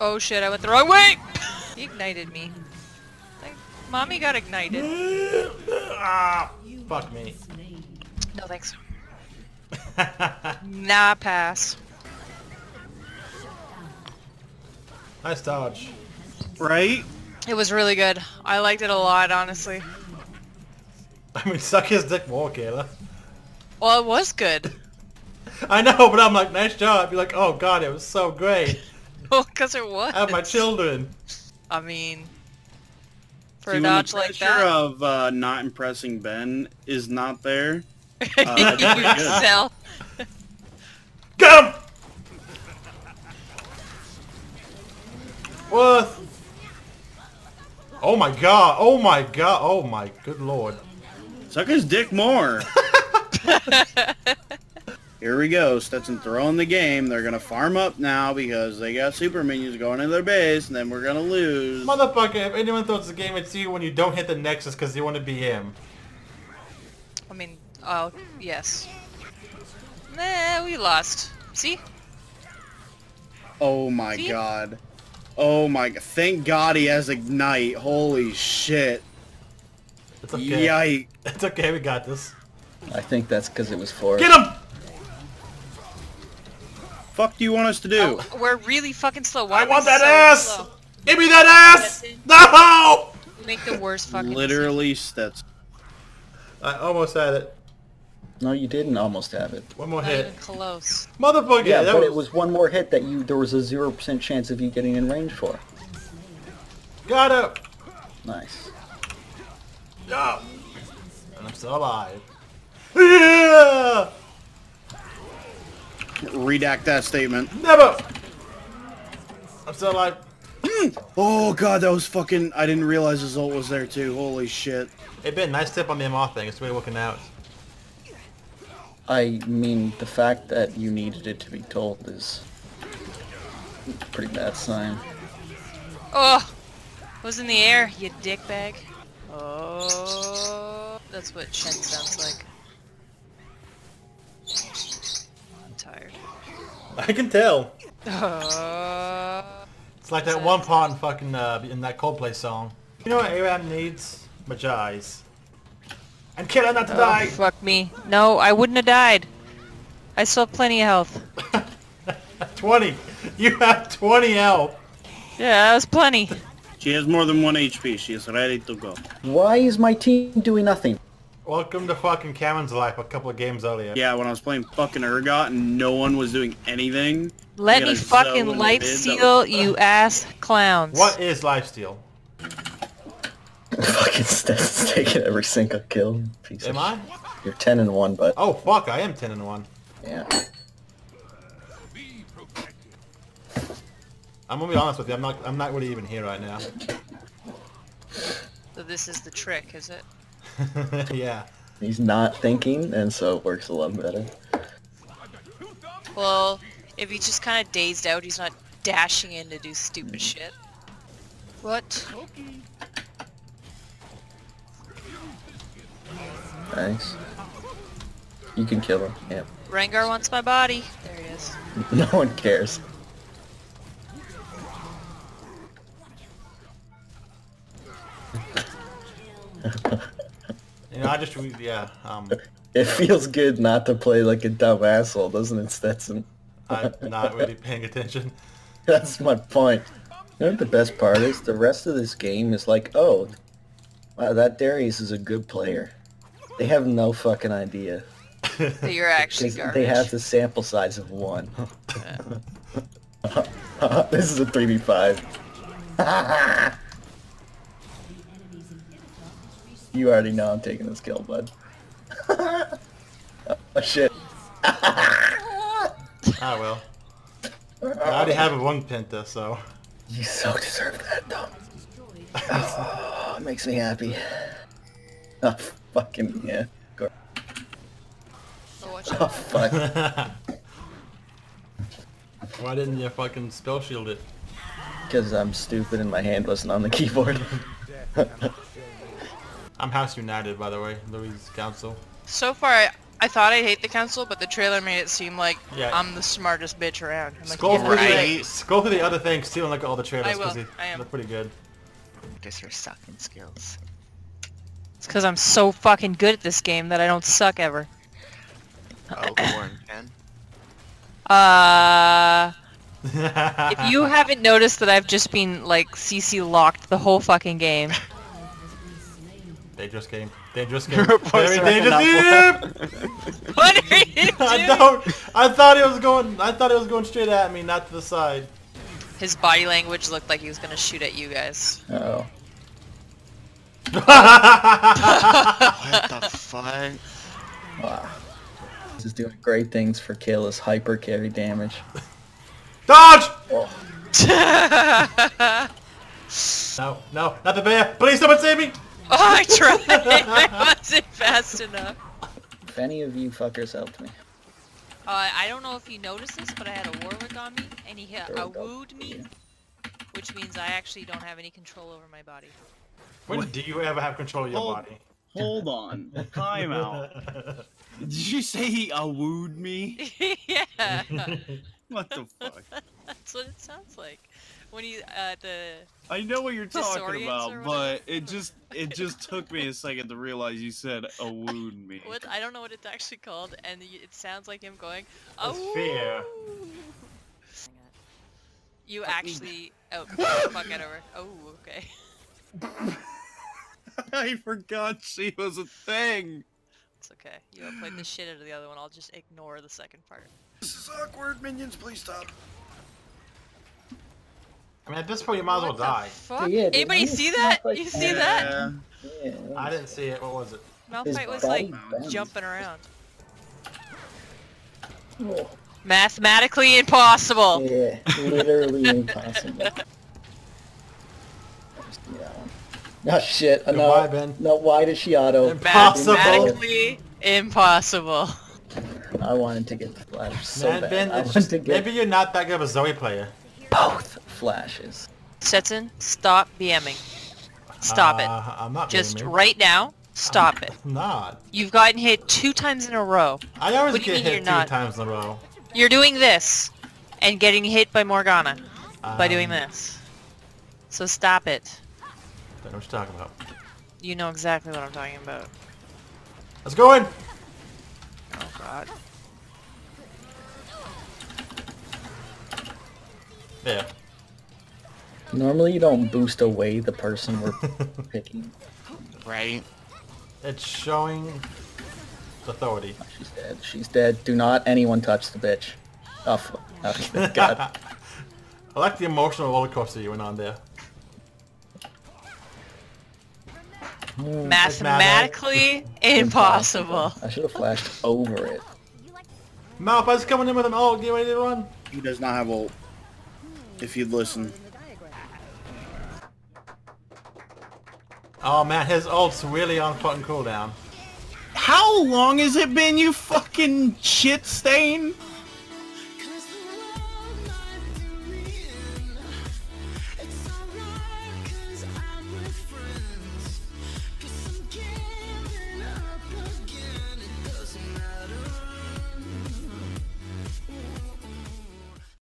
Oh shit, I went the wrong way! he ignited me. Like, mommy got ignited. ah, fuck me. No thanks. nah, pass. nice dodge. Right? It was really good. I liked it a lot, honestly. I mean, suck his dick more, Kayla. Well, it was good. I know, but I'm like, nice job. I'd be like, oh god, it was so great. Well, because it was. I have my children. I mean, for See, a when dodge the like pressure that, of uh, not impressing Ben is not there. you that's can tell. Get him! What? Oh my god, oh my god, oh my good lord. Suck his dick more. Here we go. Stetson throwing the game. They're gonna farm up now because they got super minions going in their base, and then we're gonna lose. Motherfucker, if anyone throws the game at you when you don't hit the nexus because you want to be him. I mean, oh, yes. Nah, we lost. See? Oh my See? god. Oh my god. Thank God he has ignite. Holy shit. It's okay. Yike. It's okay, we got this. I think that's because it was four. Get him! Fuck do you want us to do? Oh, we're really fucking slow. Why I want that so ass! slow? Give me that ass! No! We make the worst fucking Literally Stetson. I almost had it. No, you didn't almost have it. One more. Not hit. close. Motherfucker, Yeah, but was... it was one more hit that you there was a zero percent chance of you getting in range for. Got it! Nice. No! And I'm still alive. Redact that statement. Never! I'm still alive. Mm. Oh god, that was fucking... I didn't realize his ult was there too. Holy shit. Hey Ben, nice tip on the MR thing. It's really working out. I mean, the fact that you needed it to be told is a pretty bad sign. Oh! It was in the air, you dickbag. Oh, that's what Shen sounds like. Tired. I can tell. Oh. It's like that one part in fucking uh, in that Coldplay song. You know what Aram needs? Mejai's. And kill her not to Oh, die. fuck me. No, I wouldn't have died. I still have plenty of health. 20. You have 20 health. Yeah, that was plenty. She has more than one HP. She is ready to go. Why is my team doing nothing? Welcome to fucking Cameron's life a couple of games earlier. Yeah, when I was playing fucking Urgot and no one was doing anything. Let me got a Zoe fucking in life the mid that steal, was- you ass clowns. What is lifesteal? Fucking Steph's taking every single kill. Piece Am of I? sh- You're 10 and 1, but Oh fuck, I am 10 and 1. yeah. I'm gonna be honest with you, I'm not I'm not really even here right now. So this is the trick, is it? yeah. He's not thinking, and so it works a lot better. Well, if he's just kind of dazed out, he's not dashing in to do stupid hmm. shit. What? Nice. You can kill him. Yeah. Rengar wants my body. There he is. No one cares. You know, I just re- yeah, um It feels good not to play like a dumb asshole, doesn't it, Stetson? I'm not really paying attention. That's my point. You know what the best part is? The rest of this game is like, oh, wow, that Darius is a good player. They have no fucking idea. That you're actually garbage. They have the sample size of one. this is a 3v5. You already know I'm taking this kill, bud. oh shit. I will. I already have a one penta, so You so deserve that, though. Oh, it makes me happy. Oh, fucking, yeah. Go- Oh, Oh, fuck. Why didn't you fucking spell shield it? Because I'm stupid and my hand wasn't on the keyboard. I'm House United by the way, Louis Council. So far, I, I thought I'd hate the council, but the trailer made it seem like Yeah. I'm the smartest bitch around. I'm like, Scroll yeah, through right. the scroll through the other things too and look at all the trailers I will. they I am. look pretty good. Guess you're sucking skills. It's because I'm so fucking good at this game that I don't suck ever. Oh, Corn Ken. Uh, if you haven't noticed that I've just been like CC locked the whole fucking game. Dangerous game. Dangerous game. Post Very dangerous reckon game. What are you doing? I don't. I thought it was going. I thought it was going straight at me, not to the side. His body language looked like he was gonna shoot at you guys. Oh. What the fuck? Wow. This is doing great things for Kayla's hyper carry damage. Dodge! Oh, No, no, not the bear. Please, someone save me. Oh, I tried. I wasn't fast enough. if any of you fuckers helped me. Uh, I don't know if you noticed this, but I had a Warwick on me, and he hit There a wooed me, which means I actually don't have any control over my body. When do you ever have control of your Hold- body? Hold on. Time out. Did you say he awooed me? yeah, What the fuck? that's what it sounds like. When you, uh, the, I know what you're talking about, but it just it just took me a second to realize you said awooed me. what, I don't know what it's actually called, and it sounds like him going, That's oh. fear. You actually, oh, fuck it over. Oh, okay. I forgot she was a thing. It's okay. You outplayed the shit out of the other one. I'll just ignore the second part. This is awkward. Minions, please stop. I mean, at this point, you might as well die. Fuck? Yeah, Anybody he see that? like you see that. that? Yeah. yeah. I didn't see it. What was it? Malphite was like bounced. jumping around. Oh, Mathematically impossible. yeah, literally impossible. Let's do that one. Oh shit, uh, Goodbye, no, Ben. no, why did she auto? Impossible. Mathematically impossible. I wanted to get the flash so Man, bad. Ben, I wanted just, to get maybe you're not that good of a Zoe player. both flashes. Stetson, stop BMing. Stop it. Uh, I'm not Just being mean. right now, stop it. I'm not. You've gotten hit two times in a row. I always What do you get mean hit you're two not? times in a row. You're doing this and getting hit by Morgana by doing Um, this. So stop it. Don't know what you're talking about. You know exactly what I'm talking about. Let's go in. Oh god. There. Normally you don't boost away the person we're picking. Right? It's showing authority. She's dead. She's dead. Do not anyone touch the bitch. Oh, f- oh, okay, God. I like the emotional roller coaster you went on there. Hmm. Mathematically impossible. I should have flashed over it. Malphite's coming in with an ult. Get ready to run. He does not have ult. If you'd listen. Oh man, his ult's really on fucking cooldown. How long has it been, you fucking shit stain?